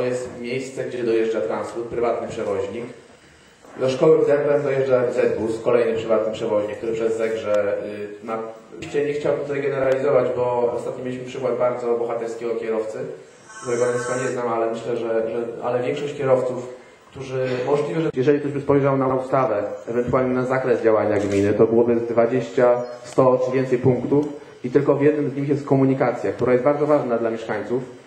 To jest miejsce, gdzie dojeżdża transport, prywatny przewoźnik. Do szkoły w Zegrem dojeżdża Z-bus, kolejny prywatny przewoźnik, który przez Zegrze y, ma... Oczywiście Nie chciałbym tutaj generalizować, bo ostatnio mieliśmy przykład bardzo bohaterskiego kierowcy, którego nazwiska nie znam, ale myślę, że, że ale większość kierowców, którzy możliwe, że jeżeli ktoś by spojrzał na ustawę, ewentualnie na zakres działania gminy, to byłoby 20, 100 czy więcej punktów i tylko w jednym z nich jest komunikacja, która jest bardzo ważna dla mieszkańców,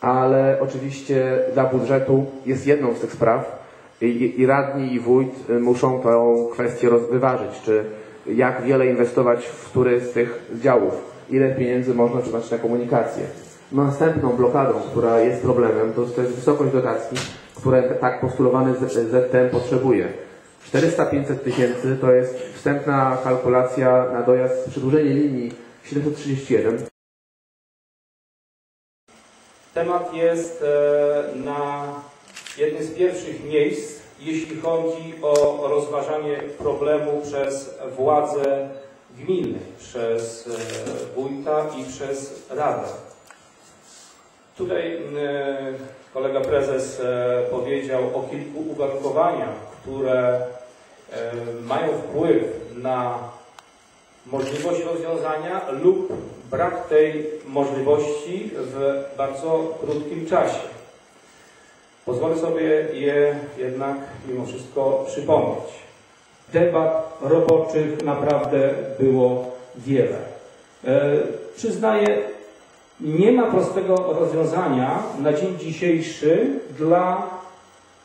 ale oczywiście dla budżetu jest jedną z tych spraw i, i radni i wójt y, muszą tę kwestię roz- wyważyć, czy jak wiele inwestować w który z tych działów, ile pieniędzy można przeznaczyć na komunikację. Następną blokadą, która jest problemem, to, to jest wysokość dotacji, które tak postulowany ZTM potrzebuje. 400-500 tysięcy to jest wstępna kalkulacja na dojazd, przedłużenie linii 731 Temat jest e, na jednym z pierwszych miejsc, jeśli chodzi o rozważanie problemu przez władze gminy, przez e, wójta i przez radę. Tutaj e, kolega prezes powiedział o kilku uwarunkowaniach, które mają wpływ na możliwość rozwiązania lub brak tej możliwości w bardzo krótkim czasie. Pozwolę sobie je jednak mimo wszystko przypomnieć. Debat roboczych naprawdę było wiele. E, przyznaję, nie ma prostego rozwiązania na dzień dzisiejszy dla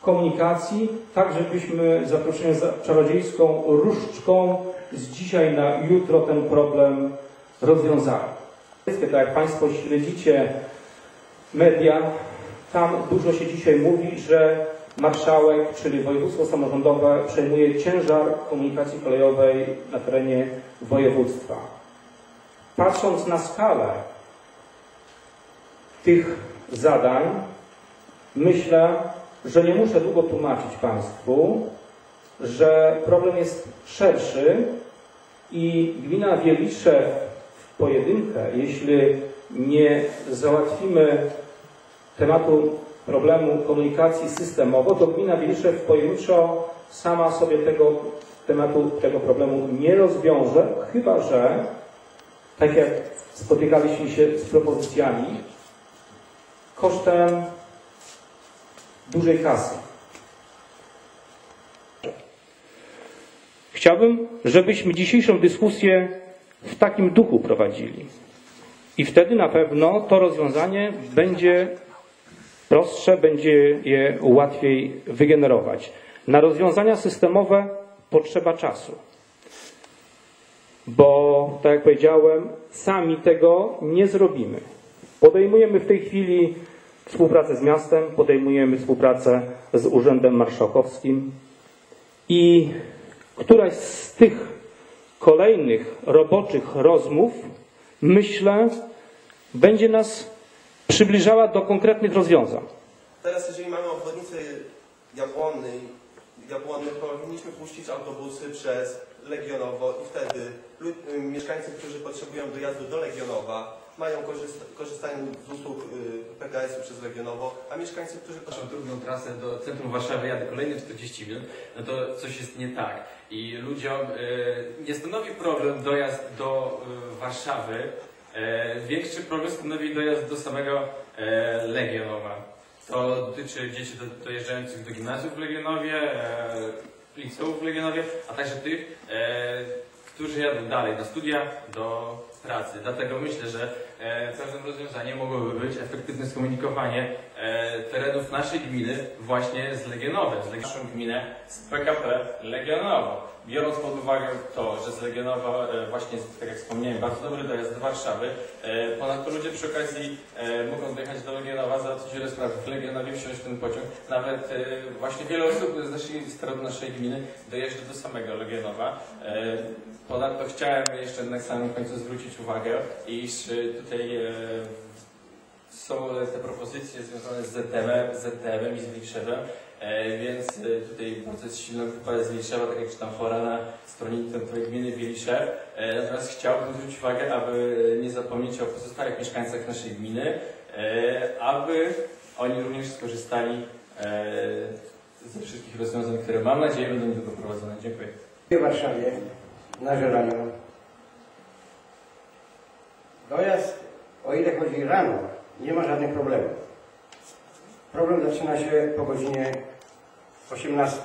komunikacji, tak żebyśmy zaproszeni za czarodziejską różdżką z dzisiaj na jutro ten problem rozwiązali. Tak jak Państwo śledzicie media, tam dużo się dzisiaj mówi, że marszałek, czyli województwo samorządowe przejmuje ciężar komunikacji kolejowej na terenie województwa. Patrząc na skalę tych zadań, myślę, że nie muszę długo tłumaczyć Państwu, że problem jest szerszy i gmina Wieliczew pojedynkę, jeśli nie załatwimy tematu problemu komunikacji systemowo, to gmina Wieliczew pojedynczo sama sobie tego tematu, tego problemu nie rozwiąże, chyba że, tak jak spotykaliśmy się z propozycjami, kosztem dużej kasy. Chciałbym, żebyśmy dzisiejszą dyskusję w takim duchu prowadzili. I wtedy na pewno to rozwiązanie będzie prostsze, będzie je łatwiej wygenerować. Na rozwiązania systemowe potrzeba czasu. Bo, tak jak powiedziałem, sami tego nie zrobimy. Podejmujemy w tej chwili współpracę z miastem, podejmujemy współpracę z Urzędem Marszałkowskim i któraś z tych kolejnych roboczych rozmów, myślę, będzie nas przybliżała do konkretnych rozwiązań. Teraz, jeżeli mamy obwodnicę Jabłony, Jabłony, powinniśmy puścić autobusy przez Legionowo i wtedy lud, y, mieszkańcy, którzy potrzebują dojazdu do Legionowa, mają korzysta, z usług y, PKS-u przez Legionowo, a mieszkańcy, którzy Naszą trudną trasę do centrum Warszawy jadę kolejne 40 minut, no to coś jest nie tak. I ludziom e, nie stanowi problem dojazd do e, Warszawy, większy problem stanowi dojazd do samego Legionowa. To dotyczy dzieci do, dojeżdżających do gimnazjów w Legionowie, liceów w Legionowie, a także tych, którzy jadą dalej na studia, do pracy. Dlatego myślę, że e, pewnym rozwiązaniem mogłoby być efektywne skomunikowanie e, terenów naszej gminy właśnie z Legionowem, z naszą gminę z PKP Legionowo. Biorąc pod uwagę to, że z Legionowa e, właśnie, tak jak wspomniałem, bardzo dobry dojazd do Warszawy, ponadto ludzie przy okazji mogą dojechać do Legionowa, załatwić wiele spraw w Legionowie, wsiąść w ten pociąg. Nawet właśnie wiele osób z naszej, terenu naszej gminy dojeżdża do samego Legionowa. Ponadto chciałem jeszcze na samym końcu zwrócić uwagę, iż e, tutaj e, są te propozycje związane z ZTM, i z Wiliszewem, E, więc e, tutaj bardzo silna grupa z Wieliszewa, tak jak czytam fora na stronie internetowej gminy Wieliszew. Natomiast chciałbym zwrócić uwagę, aby nie zapomnieć o pozostałych mieszkańcach naszej gminy, aby oni również skorzystali ze wszystkich rozwiązań, które mam nadzieję będą niedługo wprowadzone. Dziękuję. W Warszawie na żeraniu dojazd, o ile chodzi rano, nie ma żadnych problemów. Problem zaczyna się po godzinie 18.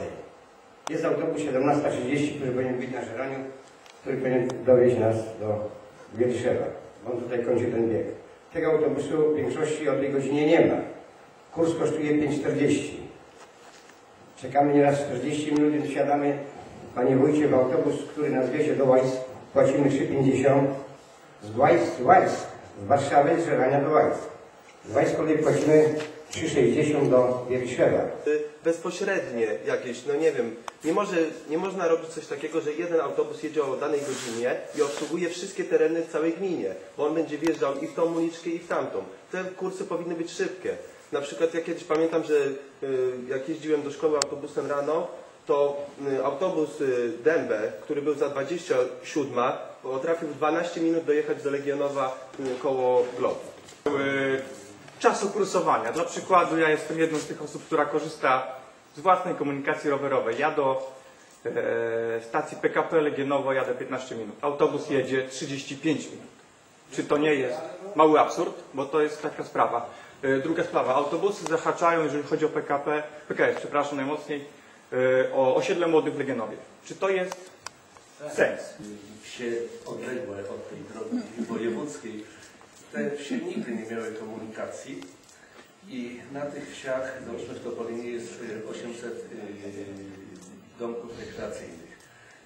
Jest autobus 17.30, który powinien być na żeraniu, który powinien dowieźć nas do Wieliszewa. On tutaj kończy ten bieg. Tego autobusu w większości o tej godzinie nie ma. Kurs kosztuje 5,40. Czekamy nieraz 40 minut, więc wsiadamy, panie wójcie, w autobus, który nas wiezie do Łajsk. Płacimy 3,50. Z Łajsk, z Warszawy, z Żerania do Łajsk. Z Łajsk kolei płacimy 3,60 do Wieriszewa. Y, bezpośrednie jakieś, no nie wiem, nie, może, nie można robić coś takiego, że jeden autobus jedzie o danej godzinie i obsługuje wszystkie tereny w całej gminie, bo on będzie wjeżdżał i w tą uliczkę i w tamtą. Te kursy powinny być szybkie. Na przykład ja kiedyś pamiętam, że y, jak jeździłem do szkoły autobusem rano, to y, autobus y, Dębę, który był za 27, potrafił w 12 minut dojechać do Legionowa y, koło Globu. czasu kursowania. Dla przykładu, ja jestem jedną z tych osób, która korzysta z własnej komunikacji rowerowej. Ja do e, stacji PKP Legionowo jadę 15 minut. Autobus jedzie 35 minut. Czy to nie jest mały absurd? Bo to jest taka sprawa. E, druga sprawa. Autobusy zahaczają, jeżeli chodzi o PKP, PKS, przepraszam najmocniej, e, o osiedle młodych w Legionowie. Czy to jest sens? wsie odległe od tej drogi wojewódzkiej, te wsie nigdy nie miały komunikacji i na tych wsiach, załóżmy w Topolinie jest y, 800 y, domków rekreacyjnych.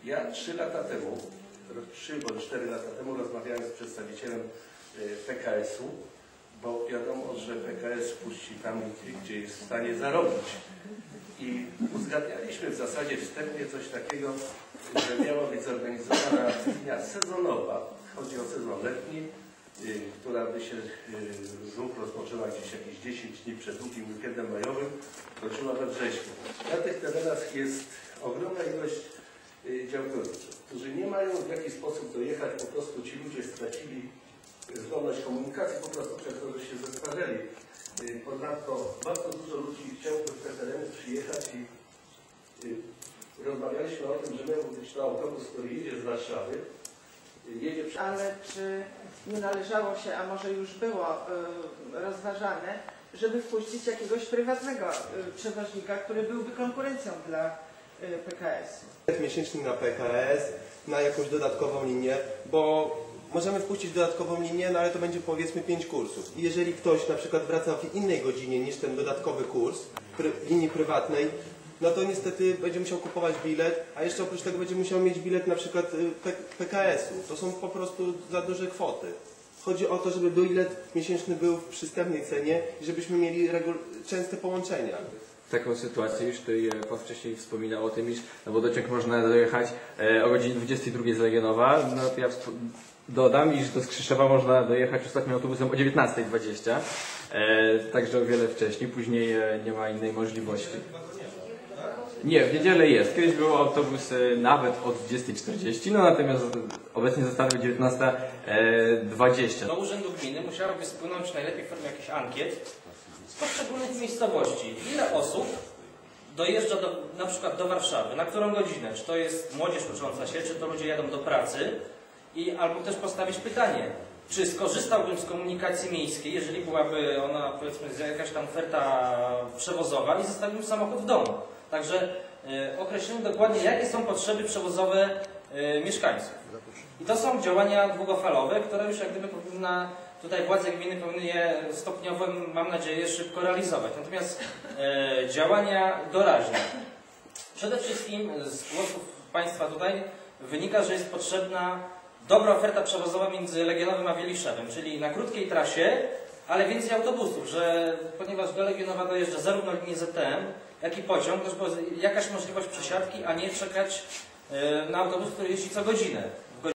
Ja trzy lata temu, trzy bądź cztery lata temu rozmawiałem z przedstawicielem y, PKS-u, bo wiadomo, że PKS puści tam, gdzie jest w stanie zarobić. I uzgadnialiśmy w zasadzie wstępnie coś takiego, że miała być zorganizowana linia sezonowa, chodzi o sezon letni, y, która by się, y, ruch rozpoczęła gdzieś jakieś 10 dni przed długim weekendem majowym, kończyła we wrześniu. Na tych terenach jest ogromna ilość y, działkowców, którzy nie mają w jaki sposób dojechać, po prostu ci ludzie stracili zdolność komunikacji, po prostu przez to, że się zestarzeli. Y, Ponadto bardzo dużo ludzi chciałoby w te tereny przyjechać i y, rozmawialiśmy o tym, że miał być to autobus, który jedzie z Warszawy, y, jedzie przez Ale czy nie należało się, a może już było y, rozważane, żeby wpuścić jakiegoś prywatnego y, przewoźnika, który byłby konkurencją dla y, PKS-u? miesięczny na PKS, na jakąś dodatkową linię, bo możemy wpuścić dodatkową linię, no ale to będzie powiedzmy 5 kursów. I jeżeli ktoś na przykład wraca w innej godzinie niż ten dodatkowy kurs pry, linii prywatnej, no to niestety będzie musiał kupować bilet, a jeszcze oprócz tego będzie musiał mieć bilet na przykład y, PKS-u. To są po prostu za duże kwoty. Chodzi o to, żeby bilet miesięczny był w przystępnej cenie i żebyśmy mieli częste połączenia. taką sytuację, już tutaj e, Pan wcześniej wspominał o tym, iż na wodociąg można dojechać e, o godzinie 22 z Legionowa. No ja dodam, iż do Skrzyszewa można dojechać ostatnim autobusem o 19.20. E, także o wiele wcześniej, później e, nie ma innej możliwości. Nie, w niedzielę jest. Kiedyś był autobus e, nawet od 20.40, no natomiast obecnie zostawił 19.20. Do Urzędu Gminy musiałoby spłynąć najlepiej w formie jakichś ankiet z poszczególnych miejscowości. Ile osób dojeżdża do, na przykład do Warszawy, na którą godzinę? Czy to jest młodzież ucząca się, czy to ludzie jadą do pracy? I albo też postawić pytanie, czy skorzystałbym z komunikacji miejskiej, jeżeli byłaby ona, powiedzmy, jakaś tam oferta przewozowa i zostawiłbym samochód w domu. Także e, określimy dokładnie, jakie są potrzeby przewozowe e, mieszkańców. I to są działania długofalowe, które już jak gdyby powinna, tutaj władze gminy powinny je stopniowo, mam nadzieję, szybko realizować. Natomiast e, działania doraźne. Przede wszystkim z głosów Państwa tutaj wynika, że jest potrzebna dobra oferta przewozowa między Legionowym a Wieliszewem, czyli na krótkiej trasie, ale więcej autobusów, że ponieważ do Legionowa dojeżdża zarówno linie ZTM, jak i pociąg, to jakaś możliwość przesiadki, a nie czekać e, na autobus, który jeździ co godzinę.